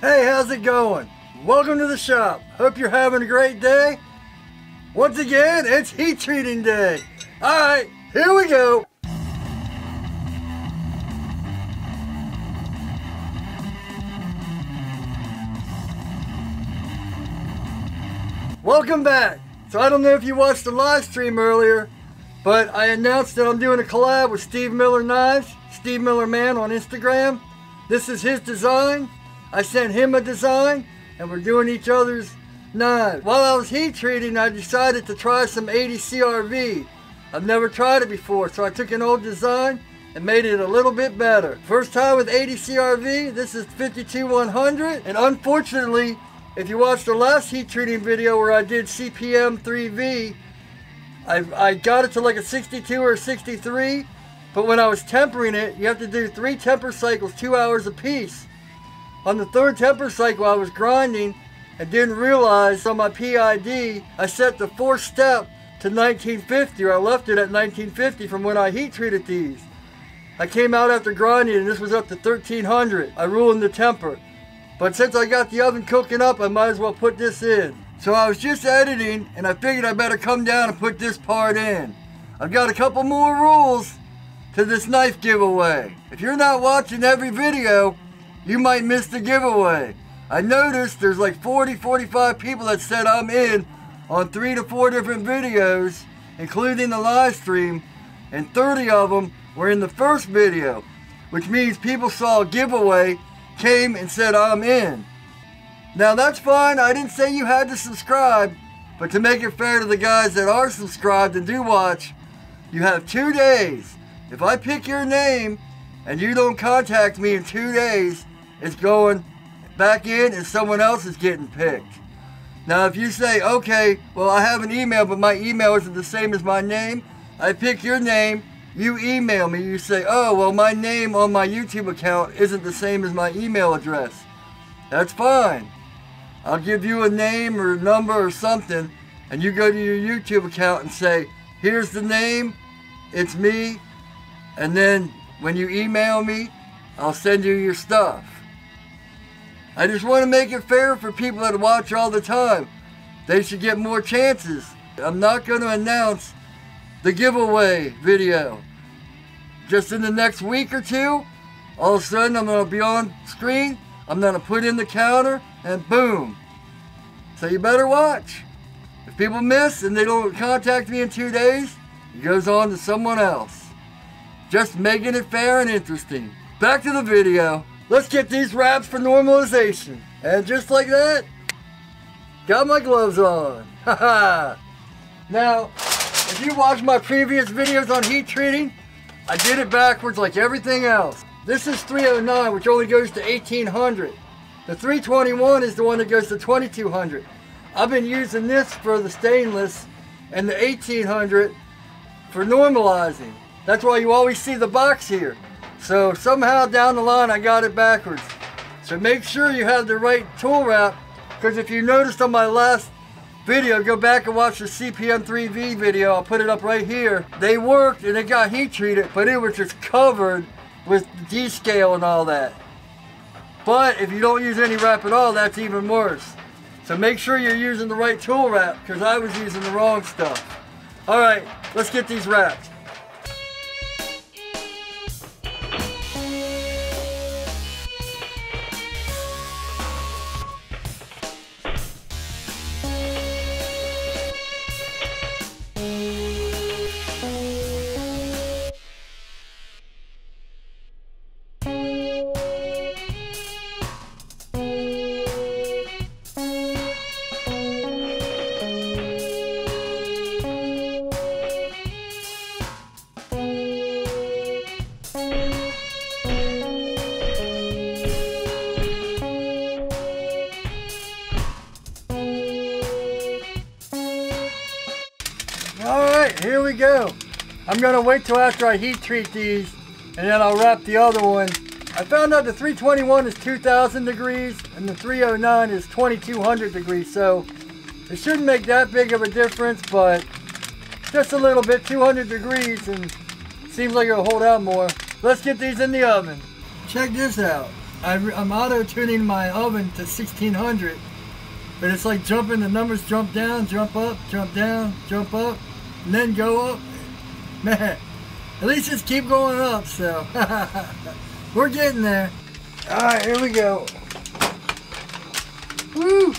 Hey, how's it going? Welcome to the shop. Hope you're having a great day. Once again, it's heat treating day. All right, here we go. Welcome back. So I don't know if you watched the live stream earlier, but I announced that I'm doing a collab with Steve Miller Knives, Steve Miller Man on Instagram. This is his design. I sent him a design and we're doing each other's knives. While I was heat treating, I decided to try some 80 CRV. I've never tried it before, so I took an old design and made it a little bit better. First time with 80 CRV, this is 52100, and unfortunately, if you watched the last heat treating video where I did CPM 3V, I, I got it to like a 62 or a 63, but when I was tempering it, you have to do three temper cycles, two hours a piece. On the third temper cycle, I was grinding and didn't realize on my PID, I set the fourth step to 1950, or I left it at 1950 from when I heat treated these. I came out after grinding and this was up to 1300. I ruined the temper. But since I got the oven cooking up, I might as well put this in. So I was just editing and I figured I better come down and put this part in. I've got a couple more rules to this knife giveaway. If you're not watching every video, you might miss the giveaway. I noticed there's like 40, 45 people that said I'm in on three to four different videos, including the live stream, and 30 of them were in the first video, which means people saw a giveaway came and said, I'm in. Now that's fine, I didn't say you had to subscribe, but to make it fair to the guys that are subscribed and do watch, you have two days. If I pick your name and you don't contact me in two days, it's going back in and someone else is getting picked. Now if you say, okay, well I have an email, but my email isn't the same as my name, I pick your name, you email me, you say, oh, well, my name on my YouTube account isn't the same as my email address. That's fine. I'll give you a name or a number or something, and you go to your YouTube account and say, here's the name, it's me, and then when you email me, I'll send you your stuff. I just want to make it fair for people that watch all the time. They should get more chances. I'm not going to announce the giveaway video. Just in the next week or two, all of a sudden I'm going to be on screen, I'm going to put in the counter, and boom. So you better watch. If people miss and they don't contact me in two days, it goes on to someone else. Just making it fair and interesting. Back to the video. Let's get these wraps for normalization. And just like that, got my gloves on. Now, if you watched my previous videos on heat treating, I did it backwards like everything else. This is 309, which only goes to 1800. The 321 is the one that goes to 2200. I've been using this for the stainless and the 1800 for normalizing. That's why you always see the box here. So somehow down the line I got it backwards. So make sure you have the right tool wrap because if you noticed on my last video, go back and watch the CPM3V video. I'll put it up right here. They worked and it got heat treated, but it was just covered with descale and all that. But if you don't use any wrap at all, that's even worse. So make sure you're using the right tool wrap because I was using the wrong stuff. All right, let's get these wrapped. Gonna wait till after I heat treat these and then I'll wrap the other one. I found out the 321 is 2000 degrees and the 309 is 2200 degrees. So it shouldn't make that big of a difference, but just a little bit, 200 degrees and seems like it'll hold out more. Let's get these in the oven. Check this out. I, am auto tuning my oven to 1600, but it's like jumping. The numbers jump down, jump up, jump down, jump up, and then go up. At least just keep going up. So we're getting there. All right, here we go. Woo!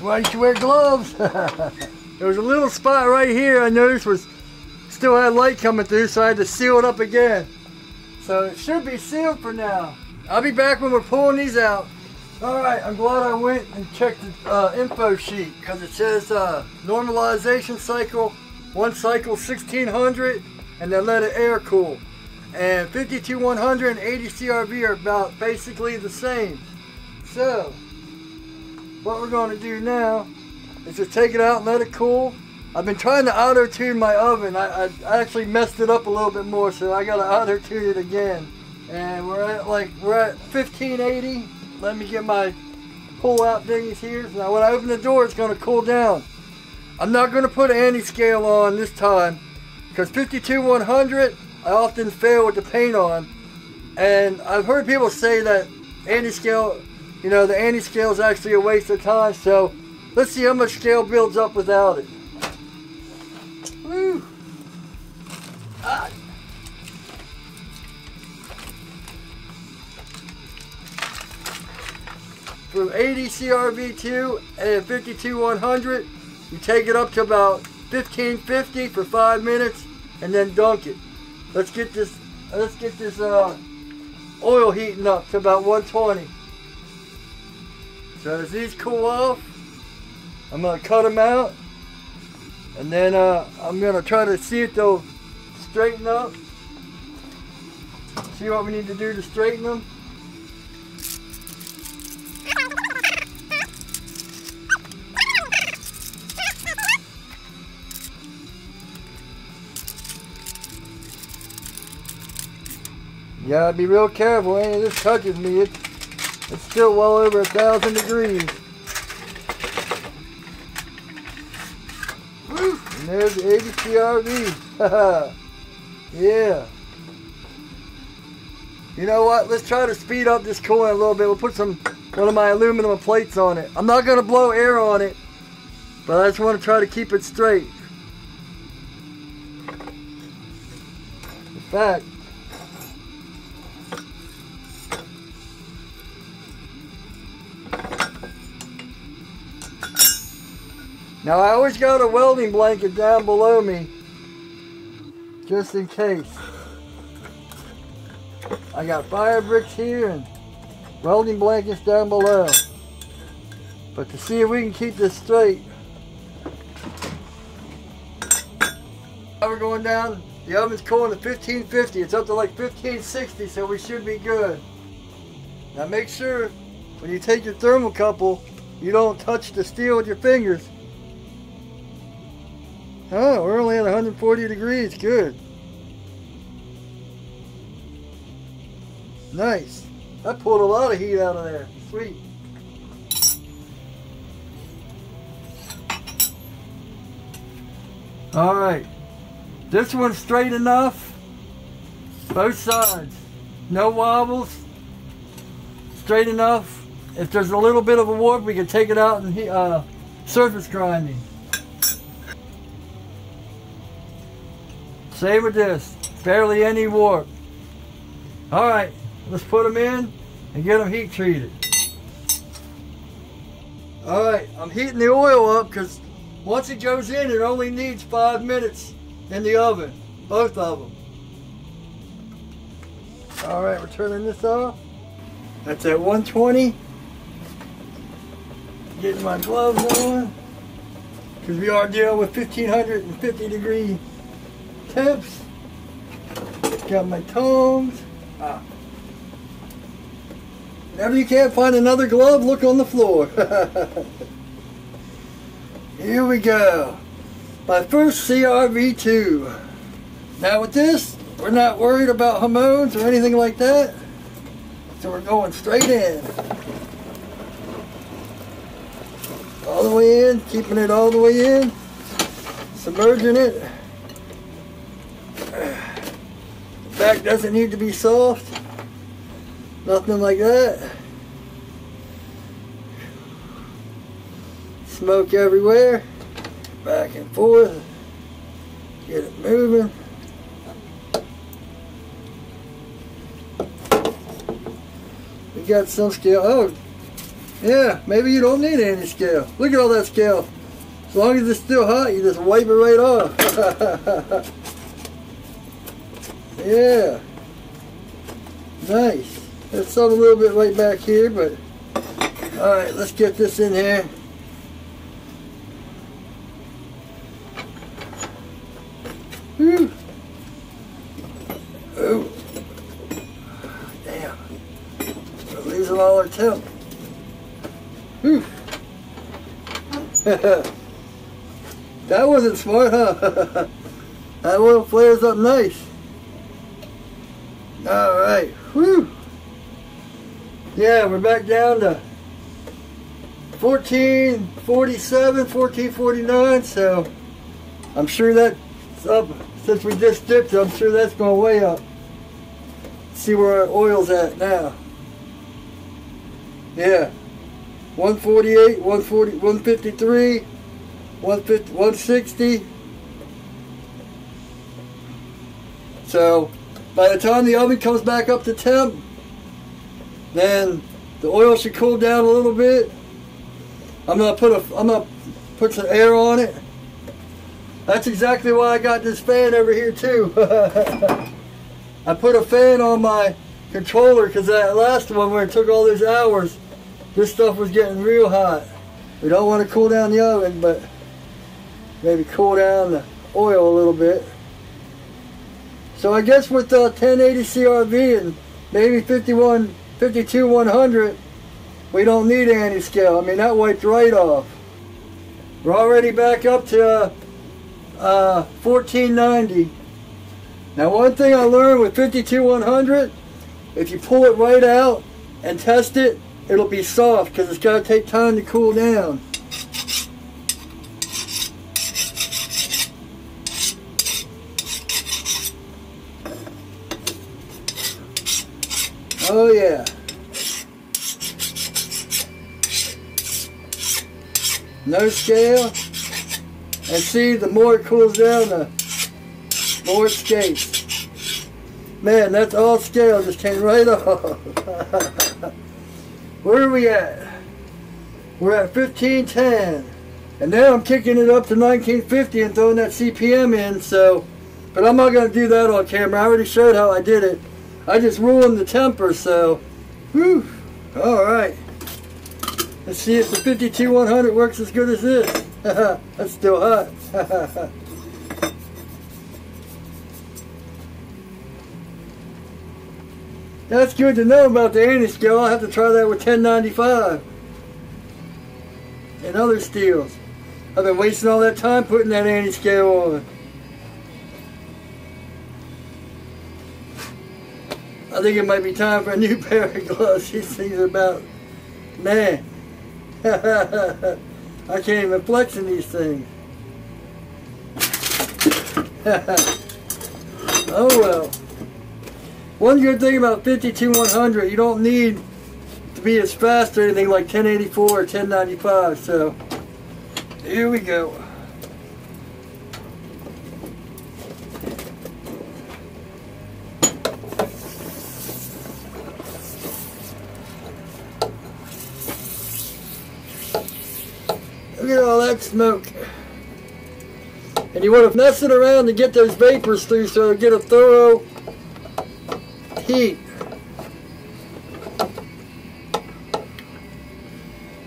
Why don't you should wear gloves? there was a little spot right here I noticed was still had light coming through, so I had to seal it up again. So it should be sealed for now. I'll be back when we're pulling these out. All right, I'm glad I went and checked the uh, info sheet because it says uh, normalization cycle, one cycle 1600, and then let it air cool. And 52100 and 80 CRV are about basically the same. So, what we're going to do now is just take it out and let it cool. I've been trying to auto tune my oven. I, I actually messed it up a little bit more, so I got to auto tune it again. And we're at like we're at 1580. Let me get my pull out thingies here. Now when I open the door, it's going to cool down. I'm not going to put an anti-scale on this time because 52100 I often fail with the paint on. And I've heard people say that anti-scale you know, the anti-scale is actually a waste of time, so let's see how much scale builds up without it. From 80 CRV2 and 52100, you take it up to about 1550 for five minutes, and then dunk it. Let's get this. Let's get this uh, oil heating up to about 120. So as these cool off, I'm to cut them out. And then uh, I'm to try to see if they'll straighten up. See what we need to do to straighten them. Gotta be real careful, any of this touches me, it's it's still well over a thousand degrees. And there's the 80 CRV. yeah. You know what? Let's try to speed up this cooling a little bit. We'll put some one of my aluminum plates on it. I'm not to blow air on it, but I just want to try to keep it straight. In fact, Now I always got a welding blanket down below me, just in case. I got fire bricks here and welding blankets down below. But to see if we can keep this straight, now we're going down, the oven's cooling at 1550, it's up to like 1560, so we should be good. Now make sure when you take your thermocouple, you don't touch the steel with your fingers Oh, we're only at 140 degrees. Good. Nice. That pulled a lot of heat out of there. Sweet. All right. This one's straight enough. Both sides. No wobbles. Straight enough. If there's a little bit of a warp, we can take it out and uh, surface grinding. Same with this. Barely any warp. Alright, let's put them in and get them heat treated. Alright, I'm heating the oil up because once it goes in, it only needs five minutes in the oven. Both of them. Alright, we're turning this off. That's at 120. Getting my gloves on. Because we are dealing with 1550 degree tips. Got my tongs. Ah. Whenever you can't find another glove, look on the floor. Here we go. My first CRV2. Now with this, we're not worried about hamons or anything like that. So we're going straight in. All the way in, keeping it all the way in. submerging it. The back doesn't need to be soft. Nothing like that. Smoke everywhere. Back and forth. Get it moving. We got some scale. Oh, yeah, maybe you don't need any scale. Look at all that scale. As long as it's still hot, you just wipe it right off. yeah. Nice. There's on a little bit right back here, but alright, let's get this in here. Oh. Damn. Losing all our temp. That wasn't smart, huh? that oil flares up nice. Alright. Whew. Yeah, we're back down to 1447, 1449, so I'm sure that's up since we just dipped, I'm sure that's going way up. see where our oil's at now. Yeah. 148, 140, 153, 150, 160. So by the time the oven comes back up to temp, then the oil should cool down a little bit. I'm gonna put a I'm gonna put some air on it. That's exactly why I got this fan over here too. I put a fan on my controller because that last one where it took all those hours this stuff was getting real hot. We don't want to cool down the oven, but maybe cool down the oil a little bit. So I guess with the 1080 CRV and maybe 51, 52 100, we don't need anti-scale. I mean, that wiped right off. We're already back up to uh, uh, 1490. Now one thing I learned with 52 100, if you pull it right out and test it, it'll be soft because it's got to take time to cool down. Oh yeah. No scale. And see, the more it cools down, the more it skates. Man, that's all scale just came right off. Where are we at? We're at 1510. And now I'm kicking it up to 1950 and throwing that CPM in, so, but I'm not going to do that on camera. I already showed how I did it. I just ruined the temper, so, whew, all right. Let's see if the 52100 works as good as this. That's still hot. That's good to know about the anti-scale. I'll have to try that with 1095 and other steels. I've been wasting all that time putting that anti-scale on. I think it might be time for a new pair of gloves. These things are about, man. I can't even flex in these things. oh well. One good thing about 52100, you don't need to be as fast or anything like 1084 or 1095. So here we go. Look at all that smoke. And you want to mess it around to get those vapors through so get a thorough heat.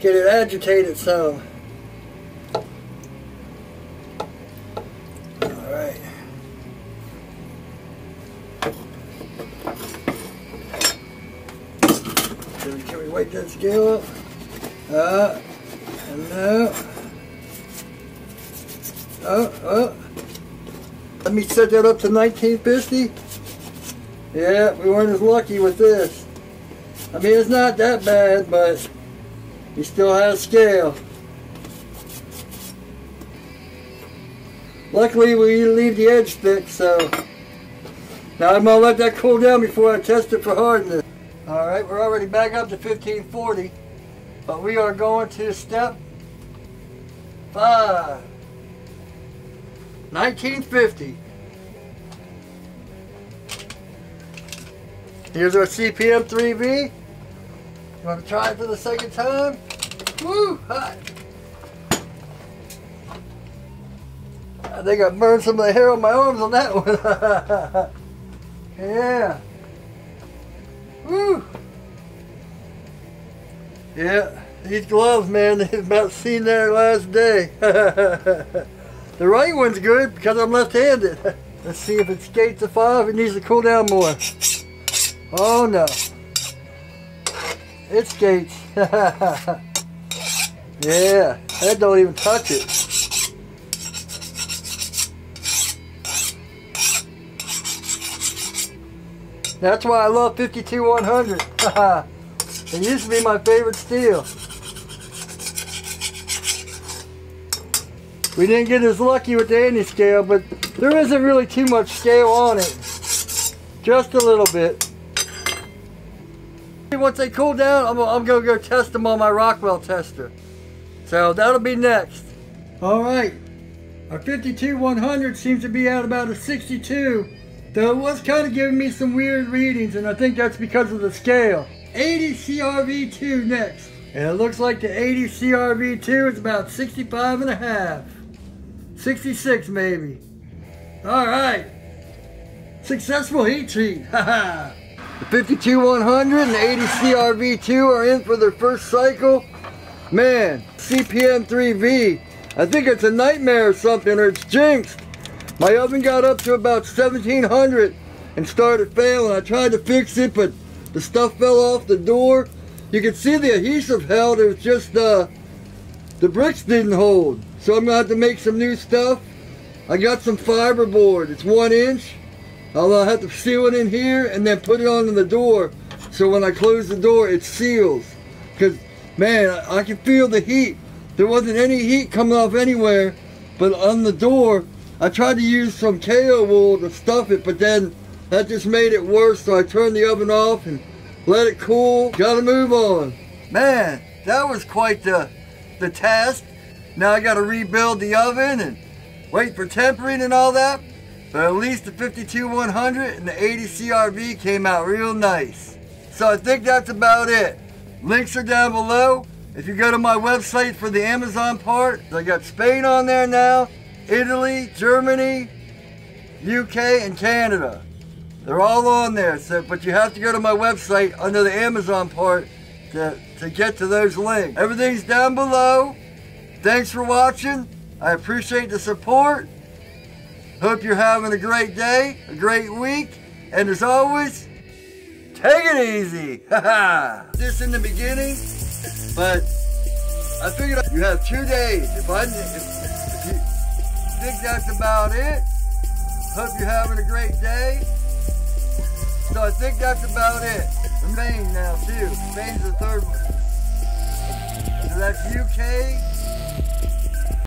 Get it agitated some. Alright. Can we wake that scale up? Uh, no. Oh, uh. Let me set that up to 1950. Yeah, we weren't as lucky with this. I mean, it's not that bad, but he still has scale. Luckily, we leave the edge thick, so now I'm gonna let that cool down before I test it for hardness. All right, we're already back up to 1540, but we are going to step five. 1950. Here's our CPM 3V. You want to try it for the second time? Woo! Hot! I think I burned some of the hair on my arms on that one. yeah. Woo! Yeah, these gloves, man, they've about seen their last day. the right one's good because I'm left-handed. Let's see if it skates a five. It needs to cool down more. Oh no. It skates. yeah, that don't even touch it. That's why I love 52100. it used to be my favorite steel. We didn't get as lucky with the anti-scale, but there isn't really too much scale on it. Just a little bit. Once they cool down, I'm, I'm to go test them on my Rockwell tester. So that'll be next. All right. Our 52-100 seems to be at about a 62. Though it was kind of giving me some weird readings, and I think that's because of the scale. 80 CRV2 next. And it looks like the 80 CRV2 is about 65 and a half. 66 maybe. All right. Successful heat treat. The 52-100 and the 80 CRV2 are in for their first cycle. Man, CPM 3V. I think it's a nightmare or something, or it's jinxed. My oven got up to about 1700 and started failing. I tried to fix it, but the stuff fell off the door. You can see the adhesive held. It was just uh, the bricks didn't hold. So I'm gonna have to make some new stuff. I got some fiberboard. It's one inch. I'll uh, have to seal it in here and then put it on the door so when I close the door it seals. Because man, I can feel the heat. There wasn't any heat coming off anywhere, but on the door, I tried to use some Kaowool to stuff it, but then that just made it worse. So I turned the oven off and let it cool. Gotta move on. Man, that was quite the, the task. Now I gotta rebuild the oven and wait for tempering and all that. But at least the 52-100 and the 80 CRV came out real nice. So I think that's about it. Links are down below. If you go to my website for the Amazon part, I got Spain on there now, Italy, Germany, UK, and Canada. They're all on there, so but you have to go to my website under the Amazon part to, to get to those links. Everything's down below. Thanks for watching. I appreciate the support. Hope you're having a great day, a great week, and as always, take it easy. this in the beginning, but I figured you have two days. If I if, if you think that's about it, hope you're having a great day. So I think that's about it. Maine now too. Maine's the third one. So that's UK,